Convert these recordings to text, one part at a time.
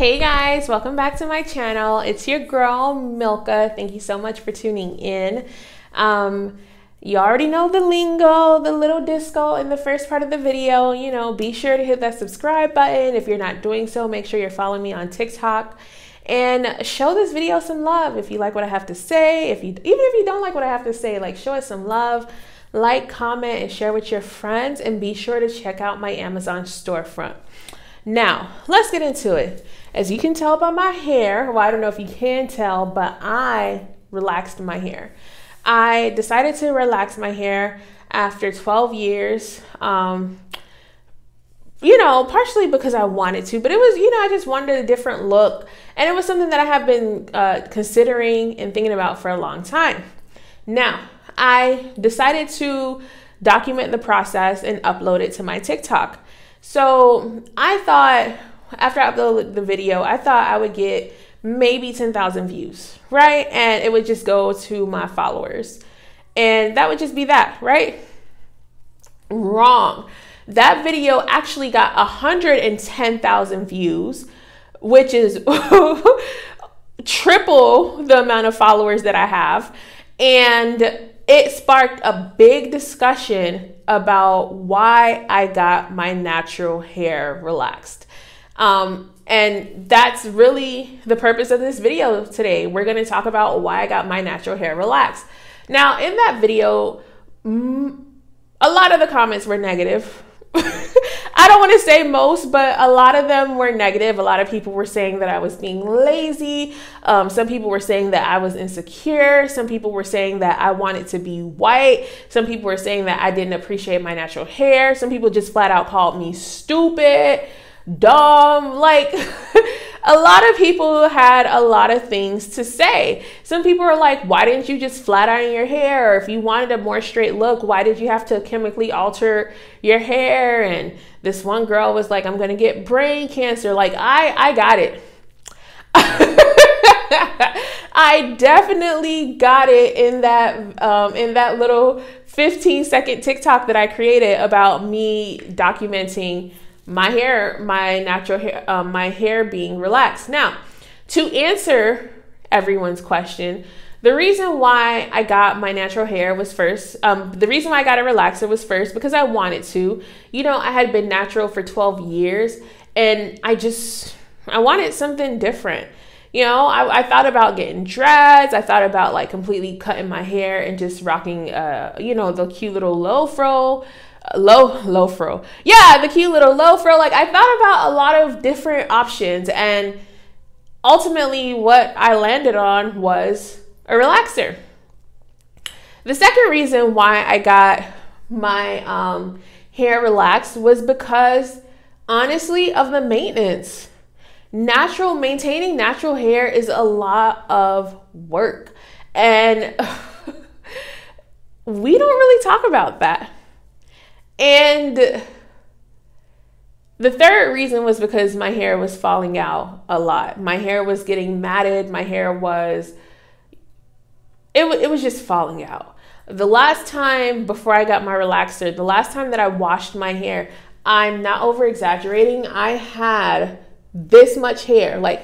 Hey guys, welcome back to my channel. It's your girl Milka. Thank you so much for tuning in. Um, you already know the lingo, the little disco in the first part of the video. You know, be sure to hit that subscribe button. If you're not doing so, make sure you're following me on TikTok and show this video some love. If you like what I have to say, if you even if you don't like what I have to say, like show us some love. Like, comment, and share with your friends, and be sure to check out my Amazon storefront. Now, let's get into it. As you can tell by my hair, well, I don't know if you can tell, but I relaxed my hair. I decided to relax my hair after 12 years. Um, you know, partially because I wanted to, but it was, you know, I just wanted a different look. And it was something that I have been uh, considering and thinking about for a long time. Now, I decided to document the process and upload it to my TikTok. So I thought after I uploaded the video, I thought I would get maybe 10,000 views, right? And it would just go to my followers. And that would just be that, right? Wrong. That video actually got 110,000 views, which is triple the amount of followers that I have. And it sparked a big discussion about why I got my natural hair relaxed. Um, and that's really the purpose of this video today. We're to talk about why I got my natural hair relaxed. Now, in that video, a lot of the comments were negative. I don't want to say most, but a lot of them were negative. A lot of people were saying that I was being lazy. Um, some people were saying that I was insecure. Some people were saying that I wanted to be white. Some people were saying that I didn't appreciate my natural hair. Some people just flat out called me stupid dumb. Like, a lot of people had a lot of things to say. Some people are like, why didn't you just flat iron your hair? Or if you wanted a more straight look, why did you have to chemically alter your hair? And this one girl was like, I'm gonna get brain cancer. Like, I, I got it. I definitely got it in that um, in that little 15 second TikTok that I created about me documenting my hair, my natural hair, um, my hair being relaxed. Now, to answer everyone's question, the reason why I got my natural hair was first, um, the reason why I got a relaxer was first because I wanted to. You know, I had been natural for 12 years and I just, I wanted something different. You know, I, I thought about getting dreads. I thought about like completely cutting my hair and just rocking, uh, you know, the cute little low fro low low fro. Yeah the cute little low fro. Like i thought about a lot of different options and ultimately what i landed on was a relaxer. The second reason why i got my um, hair relaxed was because honestly of the maintenance. Natural maintaining natural hair is a lot of work and we don't really talk about that and the third reason was because my hair was falling out a lot. My hair was getting matted. My hair was, it, it was just falling out. The last time before I got my relaxer, the last time that I washed my hair, I'm not over exaggerating. I had this much hair, like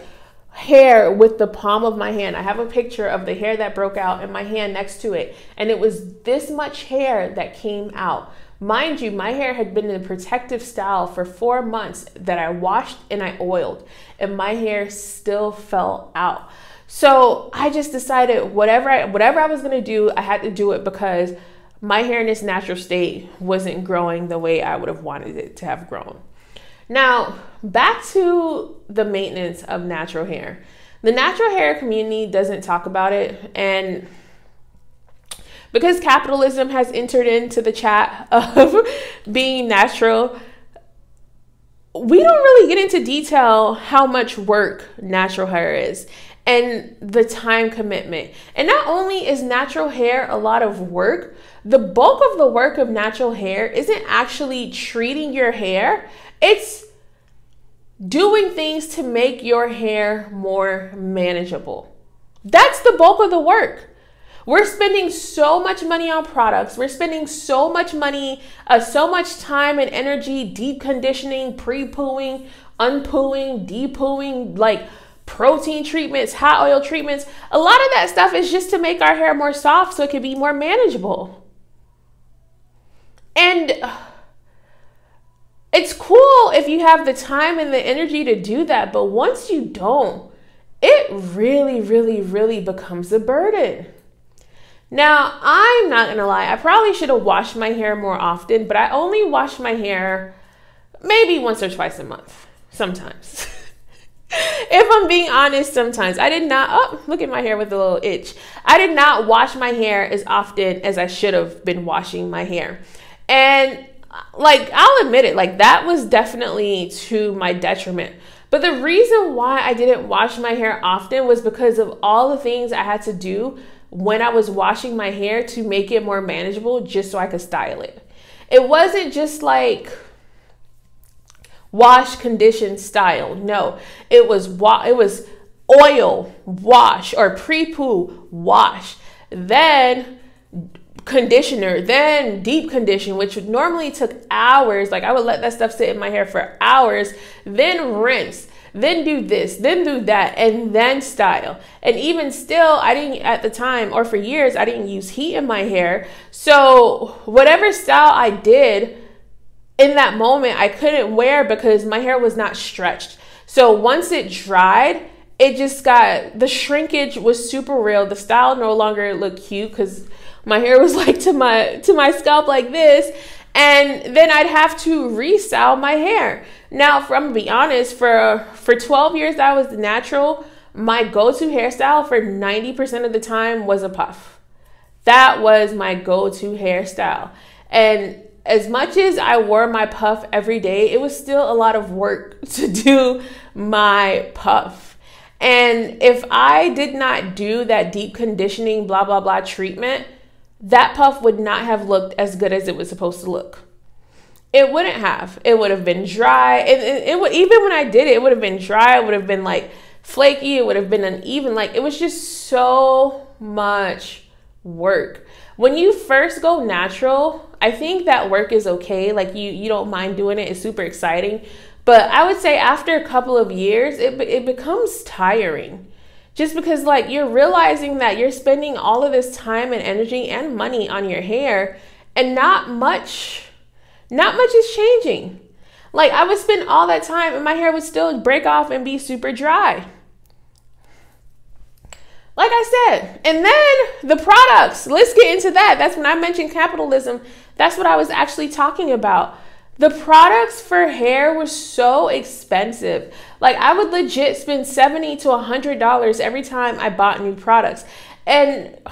hair with the palm of my hand. I have a picture of the hair that broke out and my hand next to it. And it was this much hair that came out. Mind you, my hair had been in a protective style for four months that I washed and I oiled, and my hair still fell out. So I just decided whatever I, whatever I was gonna do, I had to do it because my hair in its natural state wasn't growing the way I would have wanted it to have grown. Now, back to the maintenance of natural hair. The natural hair community doesn't talk about it, and because capitalism has entered into the chat of being natural, we don't really get into detail how much work natural hair is and the time commitment. And not only is natural hair a lot of work, the bulk of the work of natural hair isn't actually treating your hair, it's doing things to make your hair more manageable. That's the bulk of the work. We're spending so much money on products. We're spending so much money, uh, so much time and energy deep conditioning, pre pooing, unpooing, depuing, like protein treatments, hot oil treatments. A lot of that stuff is just to make our hair more soft so it can be more manageable. And it's cool if you have the time and the energy to do that, but once you don't, it really, really, really becomes a burden. Now, I'm not gonna lie, I probably should have washed my hair more often, but I only wash my hair maybe once or twice a month, sometimes. if I'm being honest, sometimes I did not. Oh, look at my hair with a little itch. I did not wash my hair as often as I should have been washing my hair. And like, I'll admit it, like, that was definitely to my detriment. But the reason why I didn't wash my hair often was because of all the things I had to do when I was washing my hair to make it more manageable just so I could style it. It wasn't just like wash, condition, style. No, it was wa- it was oil, wash, or pre-poo, wash. Then conditioner, then deep condition, which would normally took hours. Like I would let that stuff sit in my hair for hours, then rinse, then do this, then do that, and then style. And even still, I didn't at the time or for years, I didn't use heat in my hair. So whatever style I did in that moment, I couldn't wear because my hair was not stretched. So once it dried, it just got the shrinkage was super real. The style no longer looked cute because my hair was like to my to my scalp like this and then I'd have to restyle my hair. Now, gonna be honest, for for 12 years I was the natural, my go-to hairstyle for 90% of the time was a puff. That was my go-to hairstyle. And as much as I wore my puff every day, it was still a lot of work to do my puff. And if I did not do that deep conditioning, blah, blah, blah treatment, that puff would not have looked as good as it was supposed to look. It wouldn't have. It would have been dry. It, it, it would even when I did it, it would have been dry. It would have been like flaky. It would have been uneven. Like it was just so much work. When you first go natural, I think that work is okay. Like you you don't mind doing it. It's super exciting. But I would say after a couple of years, it it becomes tiring just because like you're realizing that you're spending all of this time and energy and money on your hair and not much not much is changing. Like i would spend all that time and my hair would still break off and be super dry. Like i said and then the products. Let's get into that. That's when i mentioned capitalism. That's what i was actually talking about the products for hair were so expensive. Like I would legit spend 70 to 100 dollars every time I bought new products. And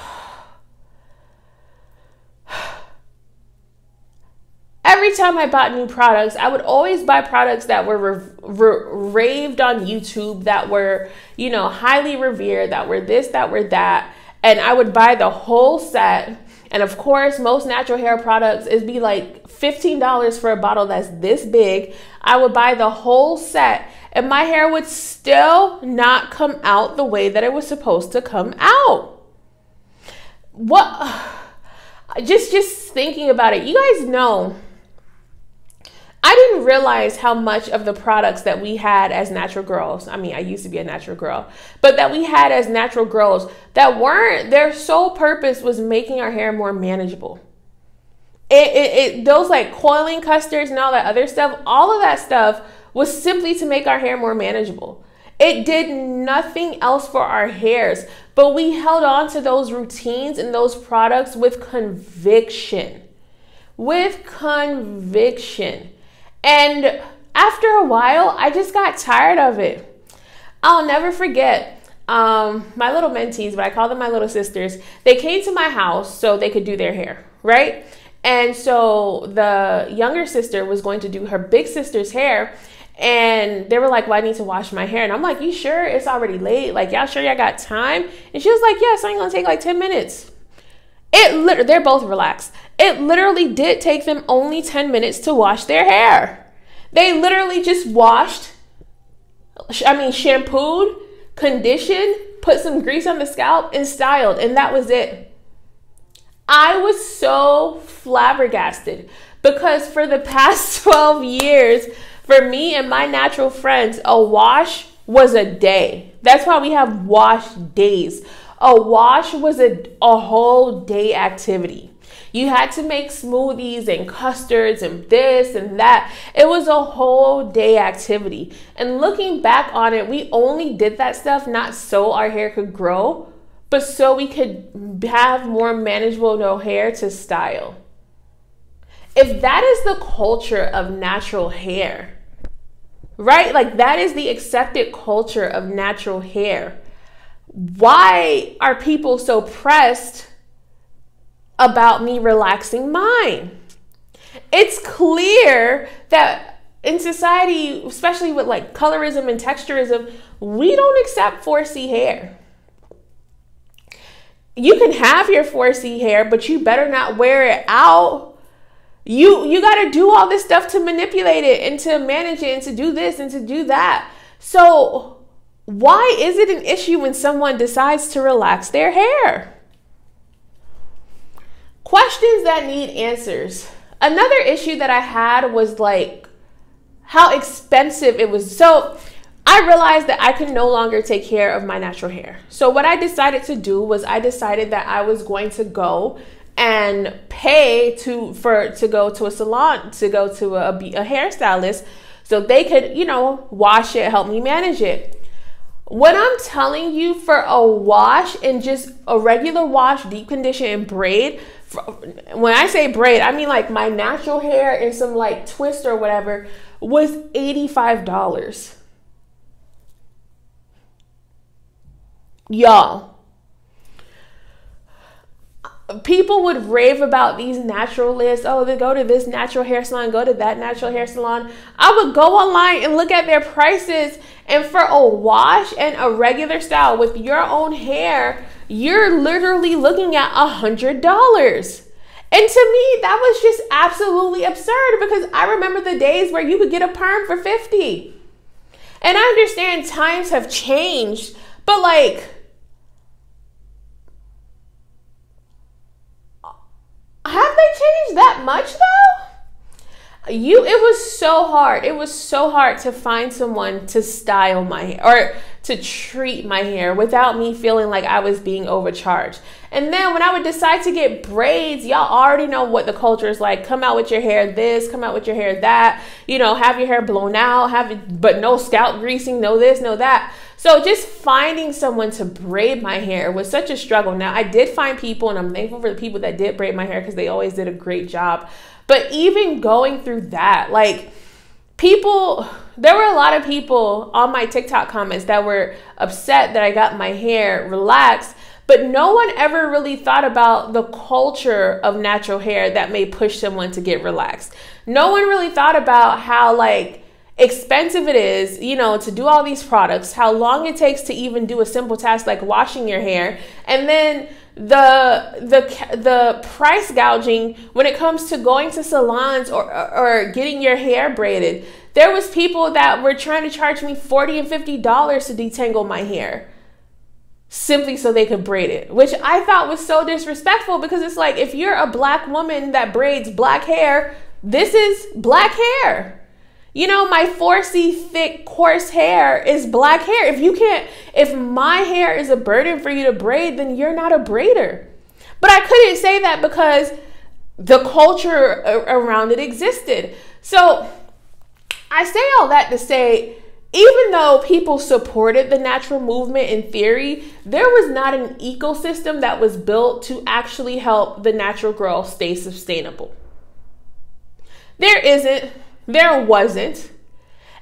every time I bought new products, I would always buy products that were raved on YouTube, that were, you know, highly revered, that were this, that were that. And I would buy the whole set and of course, most natural hair products is be like $15 for a bottle that's this big. I would buy the whole set and my hair would still not come out the way that it was supposed to come out. What just just thinking about it. You guys know I didn't realize how much of the products that we had as natural girls, I mean, I used to be a natural girl, but that we had as natural girls that weren't, their sole purpose was making our hair more manageable. It, it, it, those like coiling custards and all that other stuff, all of that stuff was simply to make our hair more manageable. It did nothing else for our hairs, but we held on to those routines and those products with conviction. With conviction. And after a while, I just got tired of it. I'll never forget um, my little mentees, but I call them my little sisters. They came to my house so they could do their hair, right? And so the younger sister was going to do her big sister's hair. And they were like, Well, I need to wash my hair. And I'm like, You sure? It's already late. Like, y'all sure y'all got time? And she was like, Yes, I ain't gonna take like 10 minutes. It literally, they're both relaxed. It literally did take them only 10 minutes to wash their hair. They literally just washed, I mean, shampooed, conditioned, put some grease on the scalp, and styled, and that was it. I was so flabbergasted because for the past 12 years, For me and my natural friends, a wash was a day. That's why we have wash days. A wash was a, a whole day activity. You had to make smoothies and custards and this and that. It was a whole day activity. And looking back on it, we only did that stuff not so our hair could grow, but so we could have more manageable no hair to style. If that is the culture of natural hair, right? Like that is the accepted culture of natural hair. Why are people so pressed about me relaxing mine. It's clear that in society, especially with like colorism and texturism, we don't accept 4C hair. You can have your 4C hair, but you better not wear it out. You you got to do all this stuff to manipulate it and to manage it and to do this and to do that. So, why is it an issue when someone decides to relax their hair? Questions that need answers. Another issue that I had was like how expensive it was. So I realized that I could no longer take care of my natural hair. So what I decided to do was I decided that I was going to go and pay to for to go to a salon to go to a, a hairstylist so they could you know wash it help me manage it what i'm telling you for a wash and just a regular wash deep condition and braid when I say braid, I mean like my natural hair and some like twist or whatever was $85. Y'all, people would rave about these naturalists. Oh, they go to this natural hair salon, go to that natural hair salon. I would go online and look at their prices. And for a wash and a regular style with your own hair, you're literally looking at a hundred dollars. And to me, that was just absolutely absurd because I remember the days where you could get a perm for 50. And I understand times have changed, but like have they that much though? You it was so hard. It was so hard to find someone to style my hair or to treat my hair without me feeling like I was being overcharged. And then when I would decide to get braids, y'all already know what the culture is like. Come out with your hair this, come out with your hair that, you know, have your hair blown out, have it, but no scalp greasing, no this, no that. So just finding someone to braid my hair was such a struggle. Now I did find people and I'm thankful for the people that did braid my hair because they always did a great job. But even going through that, like people there were a lot of people on my TikTok comments that were upset that I got my hair relaxed, but no one ever really thought about the culture of natural hair that may push someone to get relaxed. No one really thought about how like expensive it is, you know, to do all these products, how long it takes to even do a simple task like washing your hair, and then the the the price gouging when it comes to going to salons or or getting your hair braided. There was people that were trying to charge me 40 and 50 dollars to detangle my hair simply so they could braid it, which I thought was so disrespectful because it's like if you're a black woman that braids black hair, this is black hair. You know, my 4C thick, coarse hair is black hair. If you can't, if my hair is a burden for you to braid, then you're not a braider. But I couldn't say that because the culture around it existed. So I say all that to say, even though people supported the natural movement in theory, there was not an ecosystem that was built to actually help the natural growth stay sustainable. There isn't there wasn't.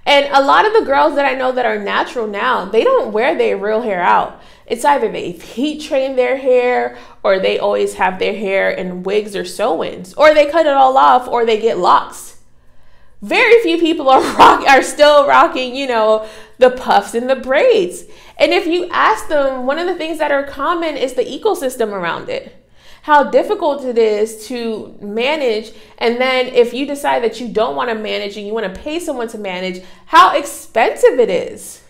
And a lot of the girls that I know that are natural now, they don't wear their real hair out. It's either they heat train their hair or they always have their hair in wigs or sew-ins or they cut it all off or they get locks. Very few people are rock are still rocking, you know, the puffs and the braids. And if you ask them, one of the things that are common is the ecosystem around it how difficult it is to manage. And then if you decide that you don't want to manage and you want to pay someone to manage, how expensive it is.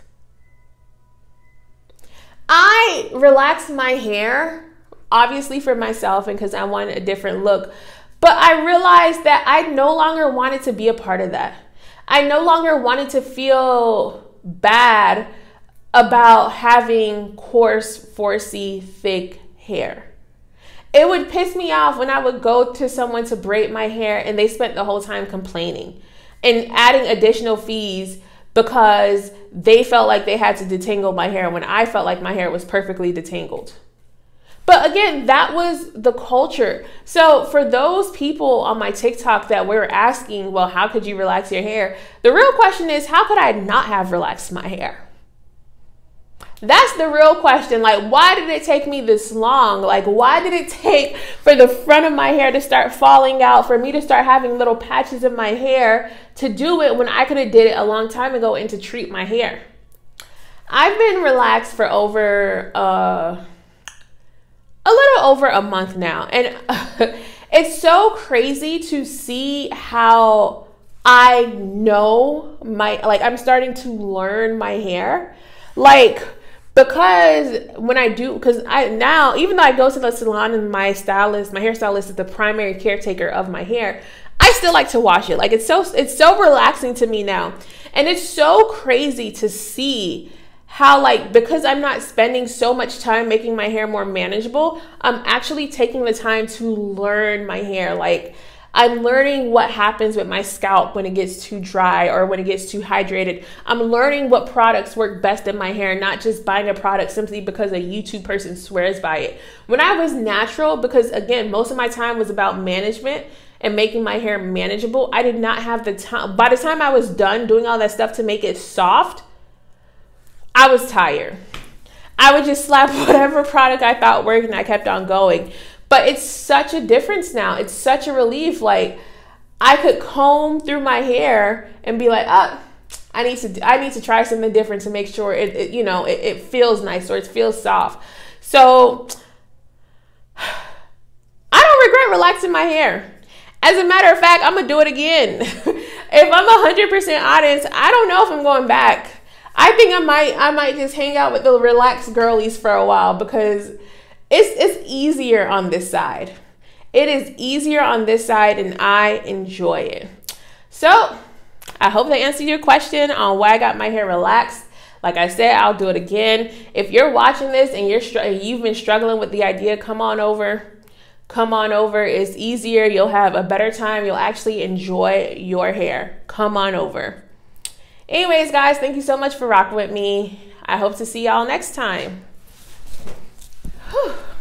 I relax my hair, obviously for myself and because I want a different look. But I realized that I no longer wanted to be a part of that. I no longer wanted to feel bad about having coarse, 4C, thick hair. It would piss me off when I would go to someone to braid my hair and they spent the whole time complaining and adding additional fees because they felt like they had to detangle my hair when I felt like my hair was perfectly detangled. But again, that was the culture. So for those people on my TikTok that were asking, well, how could you relax your hair? The real question is, how could I not have relaxed my hair? That's the real question. Like, why did it take me this long? Like, why did it take for the front of my hair to start falling out, for me to start having little patches of my hair to do it when I could have did it a long time ago and to treat my hair? I've been relaxed for over uh, a little over a month now, and it's so crazy to see how I know my like I'm starting to learn my hair. Like because when I do, because I now, even though I go to the salon and my stylist, my hairstylist is the primary caretaker of my hair, I still like to wash it. Like it's so, it's so relaxing to me now. And it's so crazy to see how like because I'm not spending so much time making my hair more manageable, I'm actually taking the time to learn my hair. Like I'm learning what happens with my scalp when it gets too dry or when it gets too hydrated. I'm learning what products work best in my hair, not just buying a product simply because a YouTube person swears by it. When I was natural, because again, most of my time was about management and making my hair manageable, I did not have the time. By the time I was done doing all that stuff to make it soft, I was tired. I would just slap whatever product I thought worked and I kept on going. But it's such a difference now. It's such a relief. Like I could comb through my hair and be like, oh, I need to I need to try something different to make sure it, it you know it, it feels nice or it feels soft. So I don't regret relaxing my hair. As a matter of fact, I'm gonna do it again. if I'm 100% honest, I don't know if I'm going back. I think I might I might just hang out with the relaxed girlies for a while because it's it's easier on this side. It is easier on this side and I enjoy it. So, I hope that answered your question on why I got my hair relaxed. Like I said, I'll do it again. If you're watching this and you're you've been struggling with the idea, come on over. Come on over. It's easier. You'll have a better time. You'll actually enjoy your hair. Come on over. Anyways, guys, thank you so much for rocking with me. I hope to see y'all next time. Whew.